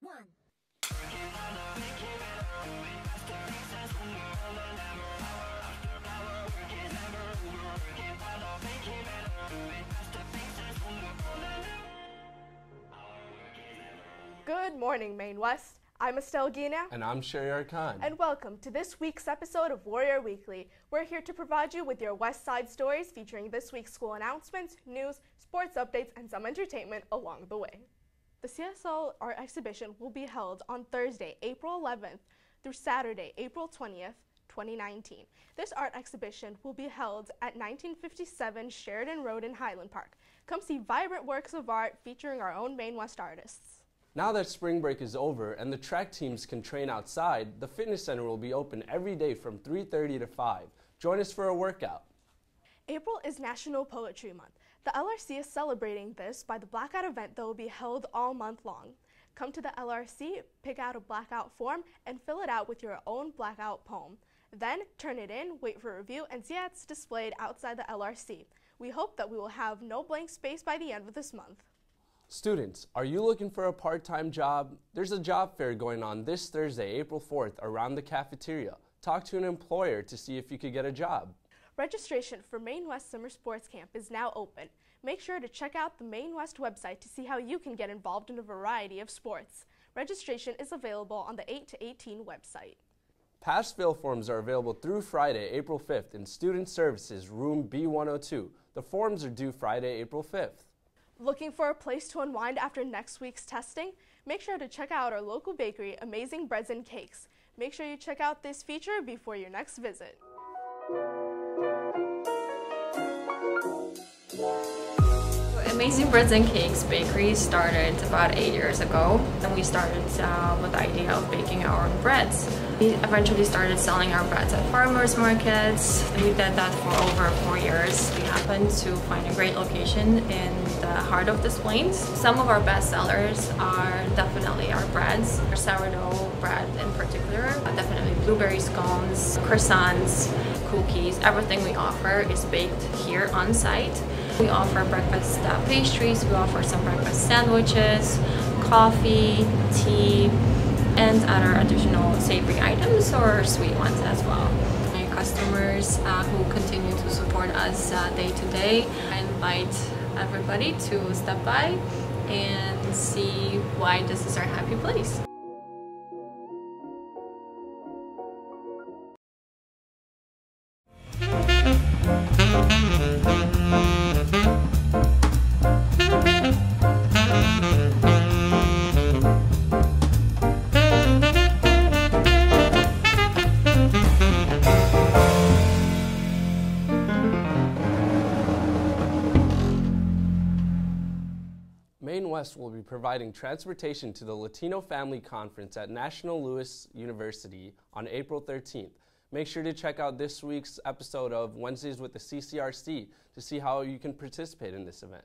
One. Good morning, Maine West. I'm Estelle Guina. And I'm Sherry Khan. And welcome to this week's episode of Warrior Weekly. We're here to provide you with your West Side stories featuring this week's school announcements, news, sports updates, and some entertainment along the way. The CSL Art Exhibition will be held on Thursday, April 11th through Saturday, April 20th, 2019. This art exhibition will be held at 1957 Sheridan Road in Highland Park. Come see vibrant works of art featuring our own Maine West artists. Now that spring break is over and the track teams can train outside, the fitness center will be open every day from 3:30 to 5. Join us for a workout. April is National Poetry Month. The LRC is celebrating this by the Blackout event that will be held all month long. Come to the LRC, pick out a blackout form, and fill it out with your own blackout poem. Then turn it in, wait for review, and see how it's displayed outside the LRC. We hope that we will have no blank space by the end of this month. Students, are you looking for a part-time job? There's a job fair going on this Thursday, April 4th, around the cafeteria. Talk to an employer to see if you could get a job. Registration for Maine West Summer Sports Camp is now open. Make sure to check out the Maine West website to see how you can get involved in a variety of sports. Registration is available on the 8 to 18 website. Past fill forms are available through Friday, April 5th in Student Services, room B102. The forms are due Friday, April 5th. Looking for a place to unwind after next week's testing? Make sure to check out our local bakery, Amazing Breads and Cakes. Make sure you check out this feature before your next visit. Amazing Breads and Cakes Bakery started about eight years ago and we started uh, with the idea of baking our own breads. We eventually started selling our breads at farmers markets. We did that for over four years. We happened to find a great location in the heart of Des Plaines. Some of our best sellers are definitely our breads, our sourdough bread in particular, definitely blueberry scones, croissants, cookies, everything we offer is baked here on site. We offer breakfast uh, pastries, we offer some breakfast sandwiches, coffee, tea, and other additional savory items or sweet ones as well. My customers uh, who continue to support us uh, day to day, I invite everybody to step by and see why this is our happy place. West will be providing transportation to the Latino Family Conference at National Louis University on April 13th. Make sure to check out this week's episode of Wednesdays with the CCRC to see how you can participate in this event.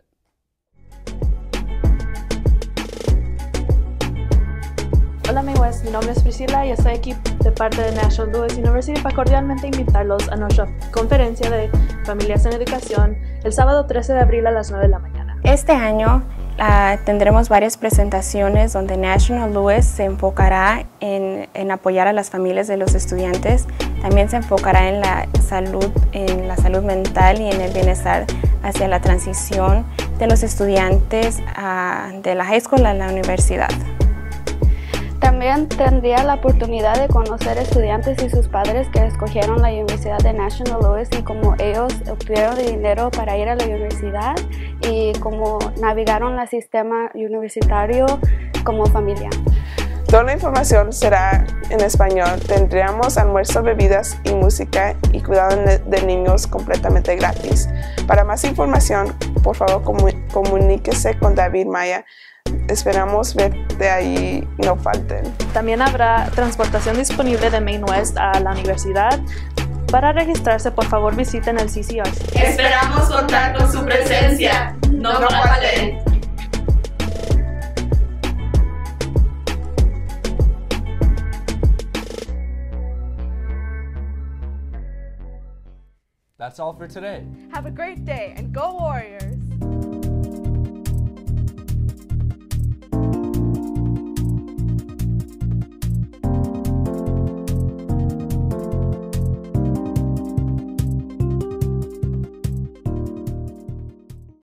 Hola Maine West, mi nombre es Priscila y estoy aquí de parte de National Louis University para cordialmente invitarlos a nuestra conferencia de Familias en Educación el sábado 13 de abril a las 9 de la mañana. Este año uh, tendremos varias presentaciones donde National Louis se enfocará en, en, apoyar a las familias de los estudiantes, también se enfocará en la salud, en la salud mental y en el bienestar hacia la transición de los estudiantes uh, de la high school a la universidad. También tendría la oportunidad de conocer estudiantes y sus padres que escogieron la Universidad de National Louis y cómo ellos obtuvieron el dinero para ir a la universidad y cómo navegaron el sistema universitario como familia. Toda la información será en español. Tendríamos almuerzo, bebidas y música y cuidado de niños completamente gratis. Para más información, por favor comuníquese con David Maya esperamos verte ahí, no falten. También habrá transportación disponible de Maine West a la universidad. Para registrarse, por favor visiten el CCR. Esperamos contar con su presencia. No, no falten. That's all for today. Have a great day and go Warriors!